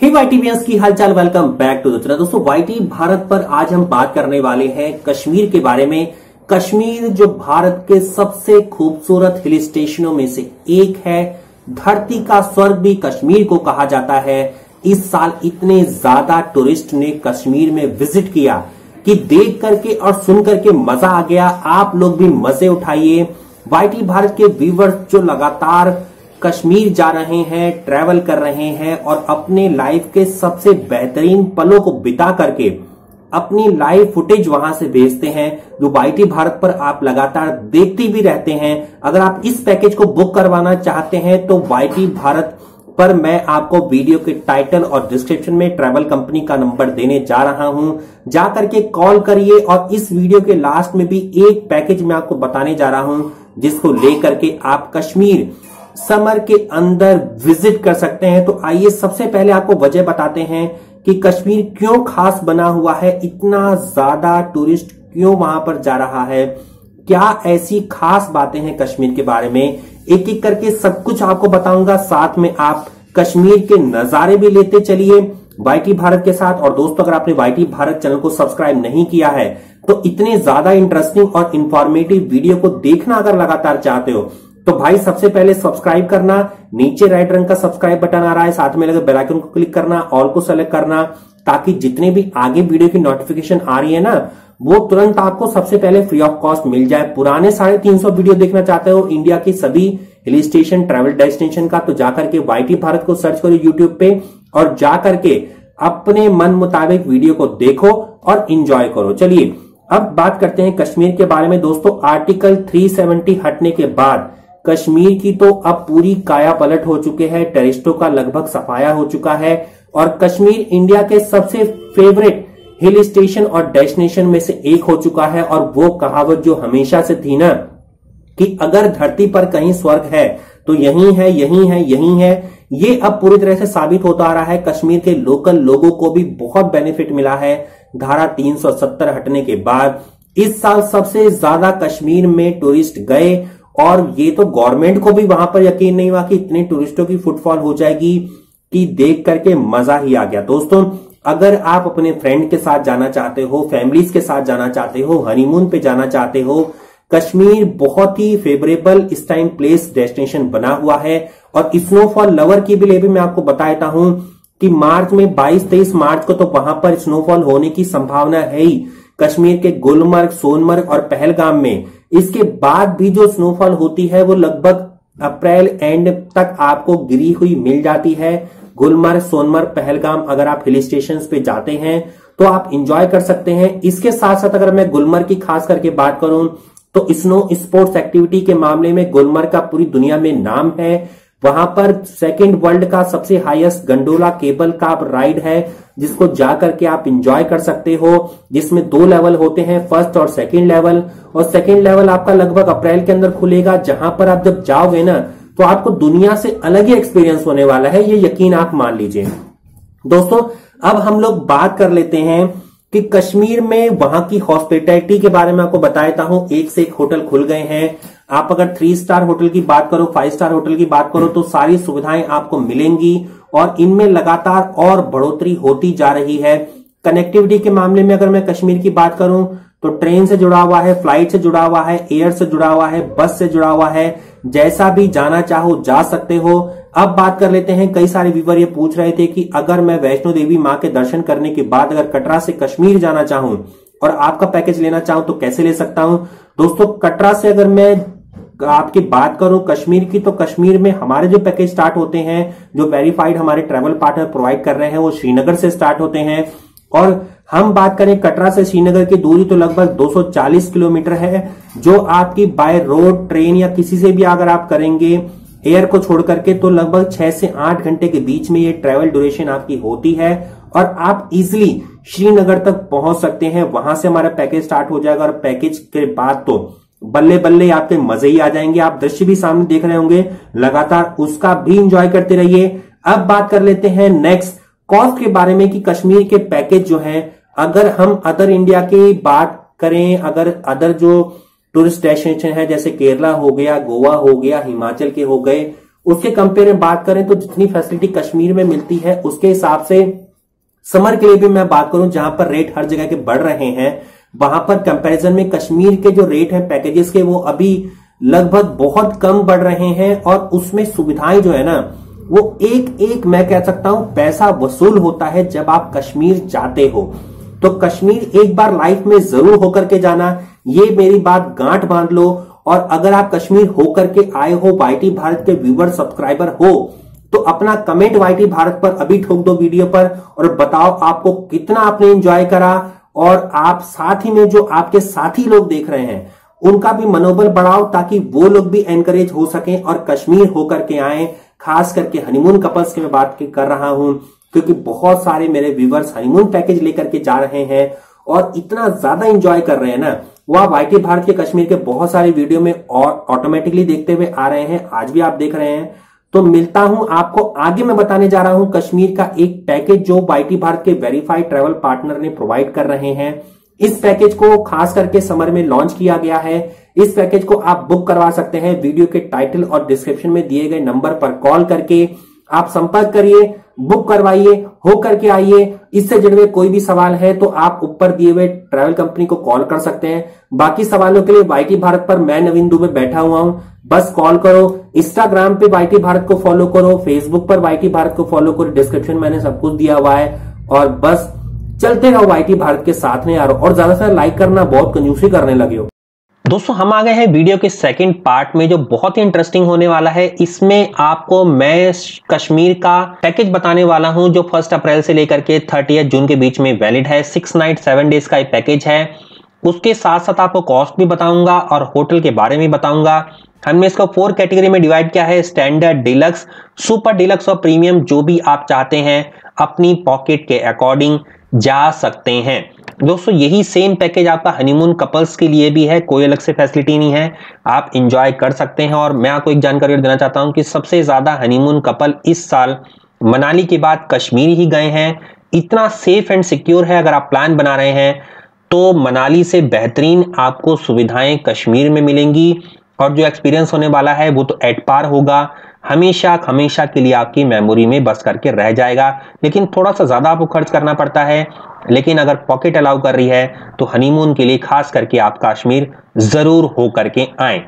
हे YTVS की हालचाल welcome back to the दोस्तों वाईटी भारत पर आज हम बात करने वाले हैं कश्मीर के बारे में। कश्मीर जो भारत के सबसे खूबसूरत हिल स्टेशनों में से एक है। धरती का स्वर्ग भी कश्मीर को कहा जाता है। इस साल इतने ज़्यादा टूरिस्ट ने कश्मीर में विज़िट किया कि देख करके और सुन करके मज़ा आ गया। आप लोग भी मज़े उठाइए। वाईटी भारत के व्यूवर्स जो लगातार कश्मीर जा रहे हैं ट्रैवल कर रहे हैं और अपने लाइफ के सबसे बेहतरीन पलों को बिता करके अपनी लाइव फुटेज वहाँ से भेजते हैं। वाईटी भारत पर आप लगातार देखते भी रहते हैं। अगर आप इस पैकेज को बुक करवाना चाहते हैं तो वाईटी भारत पर मैं आपको वीडियो के टाइटल और डिस्क्रिप्शन में ट्रैवल कंपनी का नंबर देने जा रहा हूँ। जाकर के कॉल करिए और इस वीडियो के लास्ट में भी एक पैकेज मैं आपको बताने जा रहा हूँ, जिसको लेकर के आप कश्मीर समर के अंदर विज़िट कर सकते हैं। तो आइए सबसे पहले आपको वजह बताते हैं कि कश्मीर क्यों खास बना हुआ है, इतना ज़्यादा टूरिस्ट क्यों वहाँ पर जा रहा है, क्या ऐसी खास बातें हैं कश्मीर के बारे में। एक एक करके सब कुछ आपको बताऊँगा, साथ में आप कश्मीर के नजारे भी लेते चलिए वाईटी भारत के साथ। और दोस्तों, अगर आपने वाईटी भारत चैनल को सब्सक्राइब नहीं किया है तो इतने ज़्यादा इंटरेस्टिंग और इंफॉर्मेटिव वीडियो को देखना अगर लगातार चाहते हो तो भाई सबसे पहले सब्सक्राइब करना, नीचे राइट रंग का सब्सक्राइब बटन आ रहा है, साथ में लगे बेल आइकन को क्लिक करना ऑल को सेलेक्ट करना, ताकि जितने भी आगे वीडियो की नोटिफिकेशन आ रही है ना, वो तुरंत आपको सबसे पहले फ्री ऑफ़ कॉस्ट मिल जाए। पुराने साढ़े तीन सौ वीडियो देखना चाहते हो इंडिया की सभी हिल स्टेशन ट्रेवल डेस्टिनेशन का तो जाकर के वाईटी भारत को सर्च करो यूट्यूब पे, और जाकर के अपने मन मुताबिक वीडियो को देखो और इंजॉय करो। चलिए, अब बात करते हैं कश्मीर के बारे में। दोस्तों आर्टिकल 370 हटने के बाद कश्मीर की तो अब पूरी काया पलट हो चुके हैं, टेरिस्टों का लगभग सफाया हो चुका है और कश्मीर इंडिया के सबसे फेवरेट हिल स्टेशन और डेस्टिनेशन में से एक हो चुका है और वो कहावत जो हमेशा से थी ना कि अगर धरती पर कहीं स्वर्ग है तो यही है यही है यही है। ये अब पूरी तरह से साबित होता आ रहा है। कश्मीर के लोकल लोगों को भी बहुत बेनिफिट मिला है धारा 370 हटने के बाद। इस साल सबसे ज़्यादा कश्मीर में टूरिस्ट गए और ये तो गवर्नमेंट को भी वहाँ पर यकीन नहीं हुआ कि इतने टूरिस्टों की फुटफॉल हो जाएगी कि देख करके मज़ा ही आ गया। दोस्तों, अगर आप अपने फ्रेंड के साथ जाना चाहते हो फैमिलीज़ के साथ जाना चाहते हो हनीमून पे जाना चाहते हो, कश्मीर बहुत ही फेवरेबल इस टाइम प्लेस डेस्टिनेशन बना हुआ है। और स्नोफॉल लवर की भी लिए भी मैं आपको बता देता हूँ कि मार्च में 22-23 मार्च को तो वहाँ पर स्नोफॉल होने की संभावना है ही। कश्मीर के गुलमर्ग, सोनमर्ग और पहलगाम में इसके बाद भी जो स्नोफॉल होती है, वो लगभग अप्रैल एंड तक आपको गिरी हुई मिल जाती है। गुलमर्ग, सोनमर्ग, पहलगाम अगर आप हिल स्टेशन पे जाते हैं तो आप इंजॉय कर सकते हैं। इसके साथ साथ अगर मैं गुलमर्ग की खास करके बात करूँ तो स्नो स्पोर्ट्स एक्टिविटी के मामले में गुलमर्ग का पूरी दुनिया में नाम है। वहाँ पर सेकेंड वर्ल्ड का सबसे हाईएस्ट गंडोला केबल का राइड है। जिसको जा करके आप इंजॉय कर सकते हो, जिसमें दो लेवल होते हैं फ़र्स्ट और सेकंड लेवल और सेकंड लेवल आपका लगभग अप्रैल के अंदर खुलेगा, जहाँ पर आप जब जाओगे ना तो आपको दुनिया से अलग ही एक्सपीरियंस होने वाला है, ये यकीन आप मान लीजिए। दोस्तों, अब हम लोग बात कर लेते हैं कि कश्मीर में वहाँ की हॉस्पिटैलिटी के बारे में आपको बताता हूँ। एक से एक होटल खुल गए हैं। आप अगर थ्री स्टार होटल की बात करो फाइव स्टार होटल की बात करो तो सारी सुविधाएँ आपको मिलेंगी। और इनमें लगातार और बढ़ोतरी होती जा रही है। कनेक्टिविटी के मामले में अगर मैं कश्मीर की बात करूँ तो ट्रेन से जुड़ा हुआ है फ़्लाइट से जुड़ा हुआ है एयर से जुड़ा हुआ है बस से जुड़ा हुआ है। जैसा भी जाना चाहो जा सकते हो। अब बात कर लेते हैं, कई सारे व्यूवर ये पूछ रहे थे कि अगर मैं वैष्णो देवी माँ के दर्शन करने के बाद अगर कटरा से कश्मीर जाना चाहूँ, और आपका पैकेज लेना चाहूँ तो कैसे ले सकता हूँ? दोस्तों, कटरा से अगर मैं आपकी बात करूँ कश्मीर की तो कश्मीर में हमारे जो पैकेज स्टार्ट होते हैं, जो वेरीफाइड हमारे ट्रेवल पार्टनर प्रोवाइड कर रहे हैं, वो श्रीनगर से स्टार्ट होते हैं। और हम बात करें कटरा से श्रीनगर की दूरी तो लगभग 240 किलोमीटर है, जो आपकी बाय रोड ट्रेन या किसी से भी अगर आप करेंगे एयर को छोड़ करके तो लगभग छह से आठ घंटे के बीच में ये ट्रेवल ड्यूरेशन आपकी होती है। और आप इजिली श्रीनगर तक पहुँच सकते हैं, वहाँ से हमारा पैकेज स्टार्ट हो जाएगा। और पैकेज के बाद तो बल्ले बल्ले आपके मज़े ही आ जाएँगे। आप दृश्य भी सामने देख रहे होंगे। लगातार उसका भी इंजॉय करते रहिए। अब बात कर लेते हैं नेक्स्ट कॉस्ट के बारे में कि कश्मीर के पैकेज जो है, अगर हम अदर इंडिया की बात करें, अगर अदर जो टूरिस्ट डेस्टिनेशन है, जैसे केरला हो गया, गोवा हो गया, हिमाचल के हो गए, उसके कंपेयर में बात करें तो जितनी फैसिलिटी कश्मीर में मिलती है, उसके हिसाब से समर के लिए भी मैं बात करूँ, जहाँ पर रेट हर जगह के बढ़ रहे हैं। वहाँ पर कंपैरिजन में कश्मीर के जो रेट है पैकेजेस के, वो अभी लगभग बहुत कम बढ़ रहे हैं और उसमें सुविधाएँ जो है ना, वो एक एक मैं कह सकता हूँ, पैसा वसूल होता है जब आप कश्मीर जाते हो। तो कश्मीर एक बार लाइफ में ज़रूर होकर के जाना, ये मेरी बात गांठ बाँध लो और अगर आप कश्मीर होकर के आए हो वाईटी भारत के व्यूवर सब्सक्राइबर हो तो अपना कमेंट वाईटी भारत पर, अभी ठोक दो वीडियो पर और बताओ आपको कितना आपने एंजॉय करा और आप साथ ही में जो आपके साथी लोग देख रहे हैं, उनका भी मनोबल बढ़ाओ ताकि वो लोग भी एनकरेज हो सके और कश्मीर होकर के आए। खास करके हनीमून कपल्स की मैं बात कर रहा हूँ, क्योंकि बहुत सारे मेरे व्यूवर्स हनीमून पैकेज लेकर के जा रहे हैं और इतना ज़्यादा इंजॉय कर रहे हैं ना। वो आप आई भारत के कश्मीर के बहुत सारे वीडियो में और ऑटोमेटिकली देखते हुए आ रहे हैं। आज भी आप देख रहे हैं। तो मिलता हूँ आपको, आगे मैं बताने जा रहा हूँ, कश्मीर का एक पैकेज जो वाईटी भारत के वेरीफाइड ट्रेवल पार्टनर ने प्रोवाइड कर रहे हैं। इस पैकेज को खास करके समर में लॉन्च किया गया है। इस पैकेज को आप बुक करवा सकते हैं। वीडियो के टाइटल और डिस्क्रिप्शन में दिए गए नंबर पर कॉल करके। आप संपर्क करिए बुक करवाइए हो करके आइए। इससे जुड़े हुए कोई भी सवाल है तो आप ऊपर दिए हुए ट्रैवल कंपनी को कॉल कर सकते हैं। बाकी सवालों के लिए वाईटी भारत पर मैं नवीन दुबे बैठा हुआ हूँ। बस कॉल करो इंस्टाग्राम पे वाईटी भारत को फॉलो करो फेसबुक पर वाईटी भारत को फॉलो करो डिस्क्रिप्शन मैंने सब कुछ दिया हुआ है। और बस, चलते रहो वाईटी भारत के साथ में यार, और ज़्यादा से लाइक करना बहुत कंजूसी करने लगे हो। दोस्तों, हम आ गए हैं वीडियो के सेकंड पार्ट में, जो बहुत ही इंटरेस्टिंग होने वाला है। इसमें आपको मैं कश्मीर का पैकेज बताने वाला हूँ, जो फ़र्स्ट अप्रैल से लेकर के थर्टी जून के बीच में वैलिड है। सिक्स नाइट सेवन डेज़ का एक पैकेज है। उसके साथ साथ आपको कॉस्ट भी बताऊँगा और होटल के बारे में बताऊँगा। हमने इसको फोर कैटेगरी में डिवाइड किया है स्टैंडर्ड डिलक्स सुपर डिलक्स और प्रीमियम जो भी आप चाहते हैं, अपनी पॉकेट के अकॉर्डिंग जा सकते हैं। दोस्तों, यही सेम पैकेज आपका हनीमून कपल्स के लिए भी है, कोई अलग से फैसिलिटी नहीं है, आप इंजॉय कर सकते हैं और मैं आपको एक जानकारी देना चाहता हूँ कि सबसे ज़्यादा हनीमून कपल इस साल मनाली के बाद कश्मीर ही गए हैं। इतना सेफ़ एंड सिक्योर है अगर आप प्लान बना रहे हैं तो मनाली से बेहतरीन आपको सुविधाएँ कश्मीर में मिलेंगी। और जो एक्सपीरियंस होने वाला है, वो तो एट पार होगा। हमेशा हमेशा के लिए आपकी मेमोरी में बस करके रह जाएगा। लेकिन थोड़ा सा ज़्यादा आपको खर्च करना पड़ता है। लेकिन अगर पॉकेट अलाउ कर रही है तो हनीमून के लिए खास करके आप कश्मीर ज़रूर हो करके आए।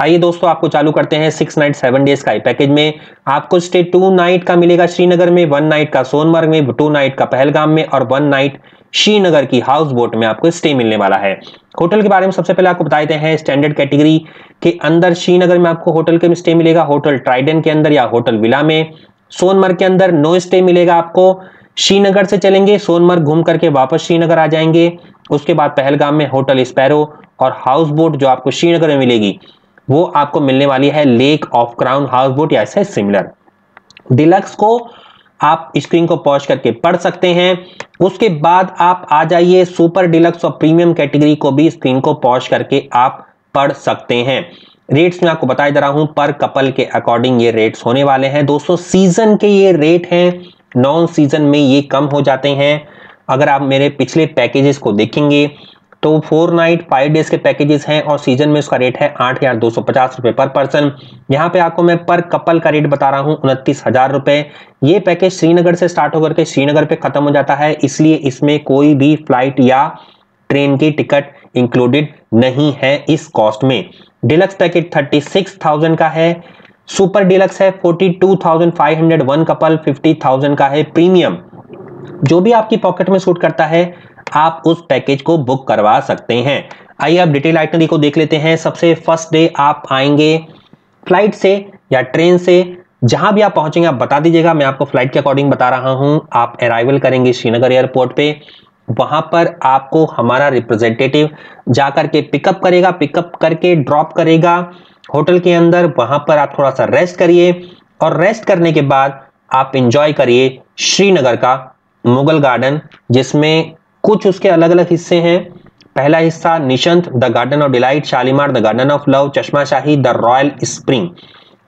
आइए दोस्तों, आपको चालू करते हैं सिक्स नाइट सेवन डेज़ का पैकेज में। आपको स्टे टू नाइट का मिलेगा श्रीनगर में वन नाइट का सोनमर्ग में टू नाइट का पहलगाम में और वन नाइट श्रीनगर की हाउस बोट में आपको स्टे मिलने वाला है। होटल के बारे में सबसे पहले आपको बता देते हैं स्टैंडर्ड कैटेगरी के अंदर श्रीनगर में आपको होटल के स्टे मिलेगा, होटल ट्राइडन के अंदर या होटल विला में। सोनमर्ग के अंदर नो स्टे मिलेगा आपको। श्रीनगर से चलेंगे, सोनमर्ग घूम करके वापस श्रीनगर आ जाएँगे। उसके बाद पहलगाम में होटल स्पैरो और हाउस बोट जो आपको श्रीनगर में मिलेगी, वो आपको मिलने वाली है lake of crown house boat या ऐसे सिमिलर डिलक्स को आप स्क्रीन को पॉज करके पढ़ सकते हैं। उसके बाद आप आ जाइए सुपर डिलक्स और प्रीमियम कैटेगरी को भी स्क्रीन को पॉज करके आप पढ़ सकते हैं। रेट्स में आपको बताया जा रहा हूँ, पर कपल के अकॉर्डिंग ये रेट्स होने वाले हैं। दोस्तों, सीज़न के ये रेट हैं नॉन सीज़न में ये कम हो जाते हैं। अगर आप मेरे पिछले पैकेजेस को देखेंगे तो फोर नाइट, फाइव डेज़ के पैकेजेस हैं और सीज़न में उसका रेट है आठ हज़ार दो सौ पचास रुपए पर पर्सन यहाँ पे आपको मैं पर कपल का रेट बता रहा हूँ, उनतीस हज़ार रुपए। ये पैकेज श्रीनगर से स्टार्ट होकर के श्रीनगर पे खत्म हो जाता है, इसलिए इसमें कोई भी फ़्लाइट या ट्रेन की टिकट इंक्लूडेड नहीं है इस कॉस्ट में। डिलक्स पैकेज थर्टी का है सुपर डिलक्स है फोर्टी कपल फिफ्टी का है प्रीमियम जो भी आपकी पॉकेट में सूट करता है आप उस पैकेज को बुक करवा सकते हैं। आइए आप डिटेल आइटनरी को देख लेते हैं। सबसे फ़र्स्ट डे आप आएँगे फ़्लाइट से या ट्रेन से। जहाँ भी आप पहुँचेंगे, आप बता दीजिएगा। मैं आपको फ़्लाइट के अकॉर्डिंग बता रहा हूँ। आप अराइवल करेंगे श्रीनगर एयरपोर्ट पे। वहाँ पर आपको हमारा रिप्रेजेंटेटिव जाकर के पिकअप करेगा। पिकअप करके ड्रॉप करेगा होटल के अंदर। वहाँ पर आप थोड़ा सा रेस्ट करिए और रेस्ट करने के बाद आप इंजॉय करिए श्रीनगर का मुगल गार्डन जिसमें कुछ उसके अलग अलग हिस्से हैं। पहला हिस्सा Nishat the garden of delight, Shalimar, the garden of love Chashma Shahi the royal spring.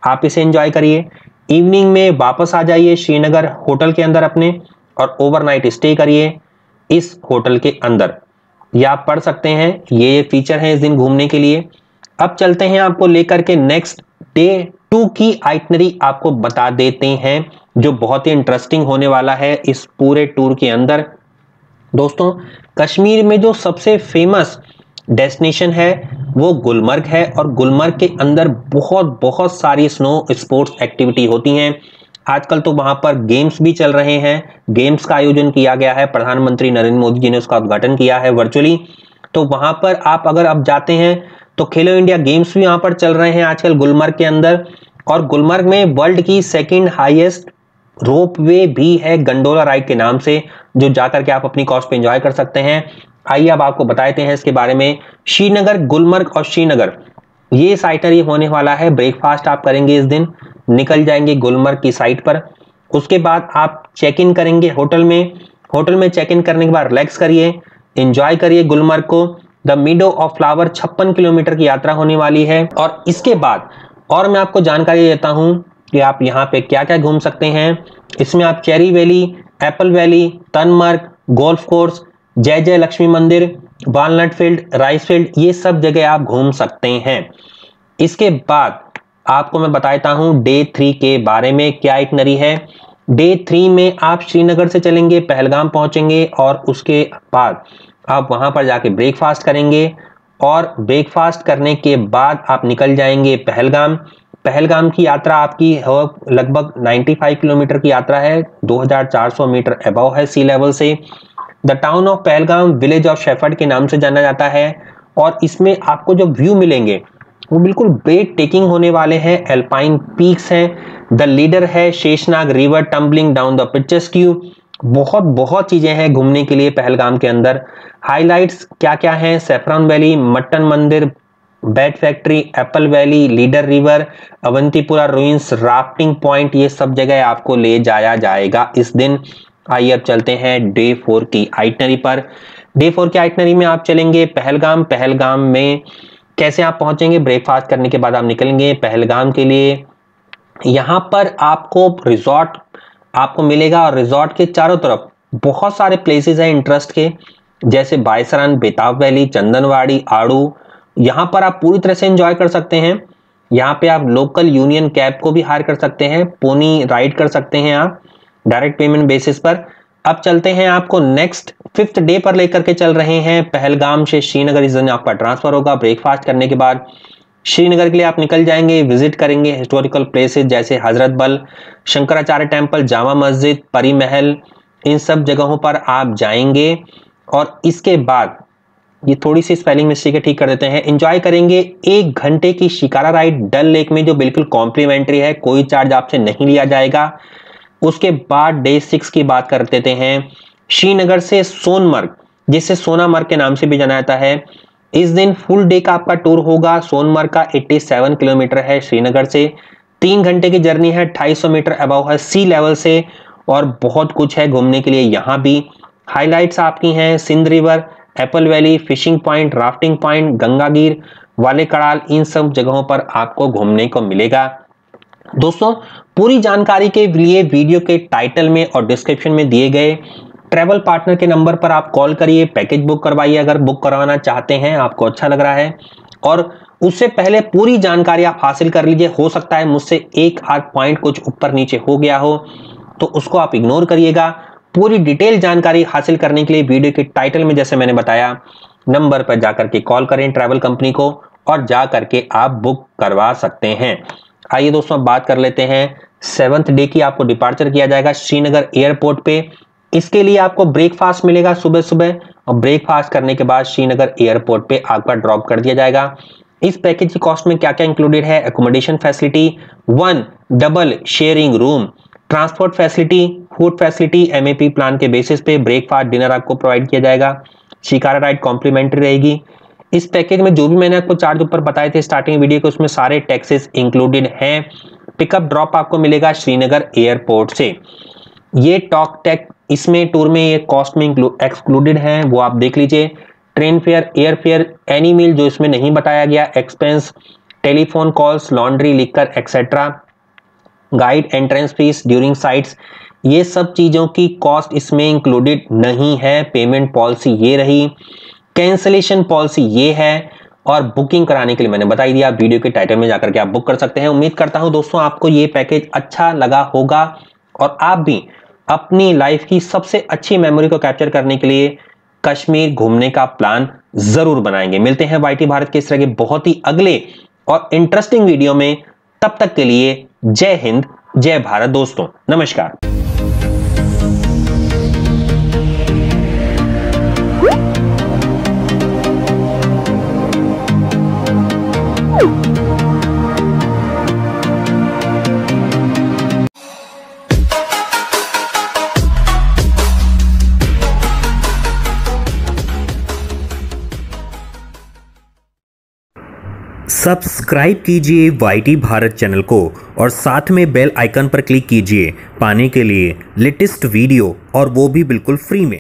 आप इसे एंजॉय करिए। इवनिंग में वापस आ जाइए श्रीनगर होटल के अंदर अपने और ओवरनाइट स्टे करिए इस होटल के अंदर। ये आप पढ़ सकते हैं, ये ये फीचर है इस दिन घूमने के लिए। अब चलते हैं आपको लेकर के नेक्स्ट डे टू की आइटनरी आपको बता देते हैं, जो बहुत ही इंटरेस्टिंग होने वाला है इस पूरे टूर के अंदर। दोस्तों, कश्मीर में जो सबसे फ़ेमस डेस्टिनेशन है, वो गुलमर्ग है और गुलमर्ग के अंदर बहुत बहुत सारी स्नो स्पोर्ट्स एक्टिविटी होती हैं। आजकल तो वहाँ पर गेम्स भी चल रहे हैं। गेम्स का आयोजन किया गया है। प्रधानमंत्री नरेंद्र मोदी जी ने उसका उद्घाटन किया है वर्चुअली तो वहाँ पर आप अगर अब जाते हैं तो खेलो इंडिया गेम्स भी वहाँ पर चल रहे हैं आजकल गुलमर्ग के अंदर। और गुलमर्ग में वर्ल्ड की सेकेंड हाइएस्ट रोप वे भी है गंडोला राइड के नाम से, जो जाकर के आप अपनी कॉस्ट पे एंजॉय कर सकते हैं। आइए अब आपको बताते हैं इसके बारे में। श्रीनगर, गुलमर्ग और श्रीनगर। ये साइटनरी होने वाला है। ब्रेकफास्ट आप करेंगे इस दिन। निकल जाएँगे गुलमर्ग की साइट पर। उसके बाद आप चेक इन करेंगे होटल में। होटल में चेक इन करने के बाद रिलैक्स करिए। इंजॉय करिए गुलमर्ग को। द मिडो ऑफ़ फ्लावर छप्पन किलोमीटर की यात्रा होने वाली है। और इसके बाद और मैं आपको जानकारी देता हूँ। कि आप यहाँ पे क्या क्या घूम सकते हैं। इसमें आप cherry valley, apple valley, Tangmarg, golf course, जय जय लक्ष्मी मंदिर, वालनट फ़ील्ड, राइस फ़ील्ड, ये सब जगह आप घूम सकते हैं। इसके बाद आपको मैं बताता हूँ डे थ्री के बारे में क्या इटनरी है। डे थ्री में आप श्रीनगर से चलेंगे, पहलगाम पहुँचेंगे और उसके बाद आप वहाँ पर जाके ब्रेकफास्ट करेंगे और ब्रेकफास्ट करने के बाद आप निकल जाएँगे पहलगाम। पहलगाम की यात्रा आपकी लगभग 95 किलोमीटर की यात्रा है 2400 मीटर अबव है सी लेवल से। The town of Pahalgam village of shepherd के नाम से जाना जाता है और इसमें आपको जो व्यू मिलेंगे, वो बिल्कुल ब्रेक टेकिंग होने वाले हैं एल्पाइन पीक्स हैं। द लीडर है Sheshnag river tumbling down the picturesque बहुत बहुत चीज़ें हैं घूमने के लिए पहलगाम के अंदर। हाइलाइट्स क्या क्या हैं? सेफ्रॉन वैली मट्टन मंदिर bat factory, apple valley, Lidder river, Avantipura ruins, rafting point, ये सब जगह आपको ले जाया जाएगा इस दिन। आइए अब चलते हैं डे फोर की आइटनरी पर। डे फोर की आइटनरी में आप चलेंगे पहलगाम। पहलगाम में कैसे आप पहुँचेंगे? ब्रेकफास्ट करने के बाद आप निकलेंगे पहलगाम के लिए। यहाँ पर आपको रिजॉर्ट, आपको मिलेगा और रिजॉर्ट के चारों तरफ़ बहुत सारे प्लेसेस हैं इंटरेस्ट के, जैसे बायसरान, बेताब वैली, चंदनवाड़ी, आड़ू यहाँ पर आप पूरी तरह से एंजॉय कर सकते हैं। यहाँ पे आप लोकल यूनियन कैब को भी हायर कर सकते हैं पोनी राइड कर सकते हैं आप डायरेक्ट पेमेंट बेसिस पर। अब चलते हैं आपको नेक्स्ट फिफ्थ डे पर लेकर के चल रहे हैं। पहलगाम से श्रीनगर इस दिन आपका ट्रांसफ़र होगा। ब्रेकफास्ट करने के बाद श्रीनगर के लिए आप निकल जाएँगे विज़िट करेंगे हिस्टोरिकल प्लेसेस जैसे हज़रत बल, शंकराचार्य टेंपल जामा मस्जिद, परी महल, इन सब जगहों पर आप जाएँगे। और इसके बाद ये थोड़ी सी स्पेलिंग मिस्टेक है, ठीक कर देते हैं। एंजॉय करेंगे एक घंटे की शिकारा राइड डल लेक में, जो बिल्कुल कॉम्प्लीमेंट्री है, कोई चार्ज आपसे नहीं लिया जाएगा। उसके बाद डे सिक्स की बात कर देते हैं। श्रीनगर से सोनमर्ग, जिसे सोनामर्ग के नाम से भी जाना जाता है। इस दिन फुल डे का आपका टूर होगा। सोनमर्ग का 87 किलोमीटर है श्रीनगर से। तीन घंटे की जर्नी है 250 मीटर अबव है सी लेवल से। और बहुत कुछ है घूमने के लिए यहाँ भी। हाइलाइट्स आपकी हैं Sindh river apple valley fishing point rafting point Gangangir वाले कड़ाल इन सब जगहों पर आपको घूमने को मिलेगा। दोस्तों, पूरी जानकारी के लिए वीडियो के टाइटल में और डिस्क्रिप्शन में दिए गए ट्रेवल पार्टनर के नंबर पर आप कॉल करिए पैकेज बुक करवाइए। अगर बुक करवाना चाहते हैं, आपको अच्छा लग रहा है। और उससे पहले पूरी जानकारी आप हासिल कर लीजिए। हो सकता है मुझसे एक आध पॉइंट कुछ ऊपर नीचे हो गया हो तो उसको आप इग्नोर करिएगा। पूरी डिटेल जानकारी हासिल करने के लिए वीडियो के टाइटल में, जैसे मैंने बताया, नंबर पर जाकर के कॉल करें ट्रैवल कंपनी को और जा करके आप बुक करवा सकते हैं। आइए दोस्तों बात कर लेते हैं। सेवंथ डे की आपको डिपार्चर किया जाएगा श्रीनगर एयरपोर्ट पे। इसके लिए आपको ब्रेकफास्ट मिलेगा सुबह सुबह और ब्रेकफास्ट करने के बाद श्रीनगर एयरपोर्ट पे आपका ड्रॉप कर दिया जाएगा। इस पैकेज की कॉस्ट में क्या क्या इंक्लूडेड है? Accommodation facility one double sharing room transport facility, food facility MAP plan के बेसिस पे ब्रेकफास्ट डिनर आपको प्रोवाइड किया जाएगा। शिकारा राइड कॉम्प्लीमेंट्री रहेगी। इस पैकेज में जो भी मैंने आपको चार्ज ऊपर बताए थे स्टार्टिंग वीडियो के, उसमें सारे टैक्सेस इंक्लूडेड हैं। पिकअप ड्रॉप आपको मिलेगा श्रीनगर एयरपोर्ट से। ये टॉक टेक इसमें टूर में ये कॉस्ट में एक्सक्लूडेड है, वो आप देख लीजिए। Train fare air fare any meal जो इसमें नहीं बताया गया expense telephone calls laundry liquor etcetera guide entrance fees during sites ये सब चीज़ों की कॉस्ट इसमें इंक्लूडेड नहीं है पेमेंट पॉलिसी ये रही कैंसलेशन पॉलिसी ये है, और बुकिंग कराने के लिए मैंने बताई दिया आप वीडियो के टाइटल में जाकर के आप बुक कर सकते हैं। उम्मीद करता हूँ दोस्तों आपको ये पैकेज अच्छा लगा होगा, और आप भी अपनी लाइफ की सबसे अच्छी मेमोरी को कैप्चर करने के लिए कश्मीर घूमने का प्लान ज़रूर बनाएँगे। मिलते हैं वाईटी भारत के इस तरह के बहुत ही अगले और इंटरेस्टिंग वीडियो में, तब तक के लिए जय हिंद जय भारत दोस्तों नमस्कार। सब्सक्राइब कीजिए वाईटी भारत चैनल को और साथ में बेल आइकन पर क्लिक कीजिए। पाने के लिए लेटेस्ट वीडियो और वो भी बिल्कुल फ्री में।